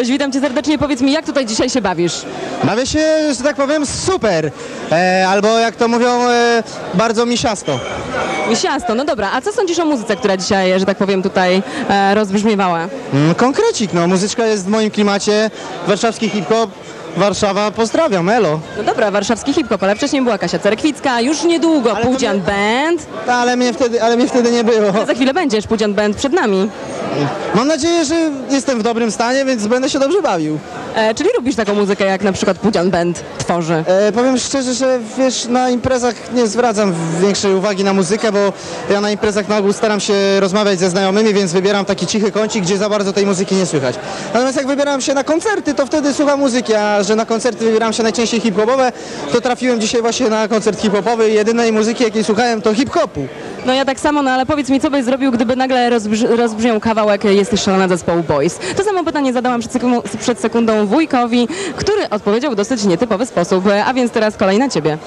Cześć, witam cię serdecznie. Powiedz mi, jak tutaj dzisiaj się bawisz? Bawię się, że tak powiem, super. E, albo jak to mówią, e, bardzo misiasto. Misiasto, no dobra. A co sądzisz o muzyce, która dzisiaj, że tak powiem, tutaj e, rozbrzmiewała? Mm, konkrecik, no. Muzyczka jest w moim klimacie. Warszawski hip-hop. Warszawa, pozdrawiam, elo. No dobra, warszawski hip-hop, ale wcześniej była Kasia Cerekwicka, już niedługo Ale Pudzian nie- Band. Ta, ale mnie wtedy, ale mnie wtedy nie było. Za chwilę będziesz, Pudzian Band przed nami. Mam nadzieję, że jestem w dobrym stanie, więc będę się dobrze bawił. E, czyli lubisz taką muzykę, jak na przykład Pudzian Band tworzy? E, powiem szczerze, że wiesz, na imprezach nie zwracam większej uwagi na muzykę, bo ja na imprezach na ogół staram się rozmawiać ze znajomymi, więc wybieram taki cichy kącik, gdzie za bardzo tej muzyki nie słychać. Natomiast jak wybieram się na koncerty, to wtedy słucham muzyki, a że na koncerty wybieram się najczęściej hip-hopowe, to trafiłem dzisiaj właśnie na koncert hip-hopowy i jedynej muzyki, jakiej słuchałem, to hip-hopu. No ja tak samo, no ale powiedz mi, co byś zrobił, gdyby nagle rozbrz- rozbrzmiał kawałek Jesteś szalona zespołu Boys? To samo pytanie zadałam przed sekundą, przed sekundą wujkowi, który odpowiedział w dosyć nietypowy sposób, a więc teraz kolej na ciebie.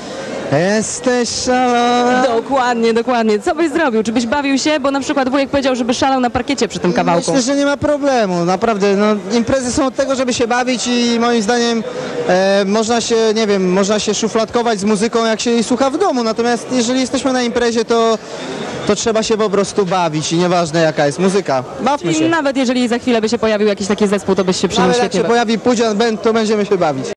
Jesteś szalona. Dokładnie, dokładnie. Co byś zrobił? Czy byś bawił się? Bo na przykład wujek powiedział, żeby szalał na parkiecie przy tym kawałku. Myślę, że nie ma problemu, naprawdę. No, imprezy są od tego, żeby się bawić i moim zdaniem e, można się, nie wiem, można się szufladkować z muzyką, jak się jej słucha w domu. Natomiast jeżeli jesteśmy na imprezie, to, to trzeba się po prostu bawić i nieważne jaka jest muzyka. Bawmy I się. nawet jeżeli za chwilę by się pojawił jakiś taki zespół, to byś się przy nim Nawet jak świetnie się bawił. pojawi Pudzian Band, to będziemy się bawić.